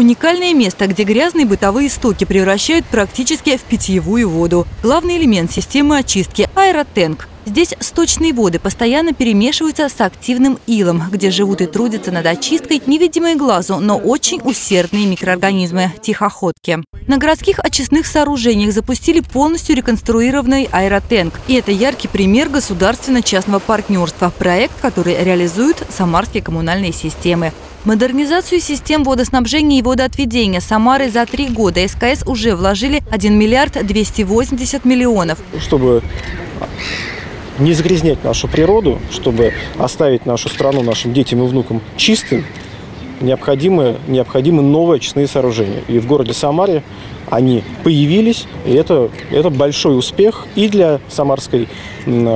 Уникальное место, где грязные бытовые стоки превращают практически в питьевую воду. Главный элемент системы очистки – аэротенк. Здесь сточные воды постоянно перемешиваются с активным илом, где живут и трудятся над очисткой невидимые глазу, но очень усердные микроорганизмы – тихоходки. На городских очистных сооружениях запустили полностью реконструированный аэротенк. И это яркий пример государственно-частного партнерства – проект, который реализуют самарские коммунальные системы. Модернизацию систем водоснабжения и водоотведения Самары за три года СКС уже вложили 1 миллиард 280 миллионов. Чтобы не загрязнять нашу природу, чтобы оставить нашу страну нашим детям и внукам чистым, необходимы, необходимы новые очистные сооружения. И в городе Самаре они появились, и это, это большой успех и для Самарской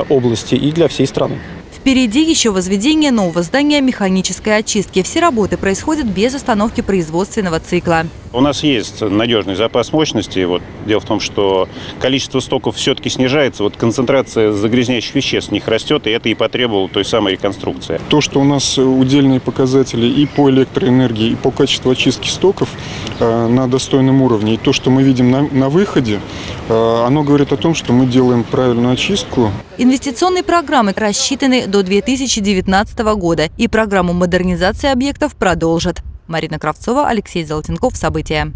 области, и для всей страны. Впереди еще возведение нового здания механической очистки. Все работы происходят без остановки производственного цикла. У нас есть надежный запас мощности. Вот дело в том, что количество стоков все-таки снижается. Вот концентрация загрязняющих веществ в них растет, и это и потребовало той самой реконструкции. То, что у нас удельные показатели и по электроэнергии, и по качеству очистки стоков э, на достойном уровне, и то, что мы видим на, на выходе, э, оно говорит о том, что мы делаем правильную очистку. Инвестиционные программы рассчитаны до 2019 года, и программу модернизации объектов продолжат. Марина Кравцова, Алексей Золотенков. События.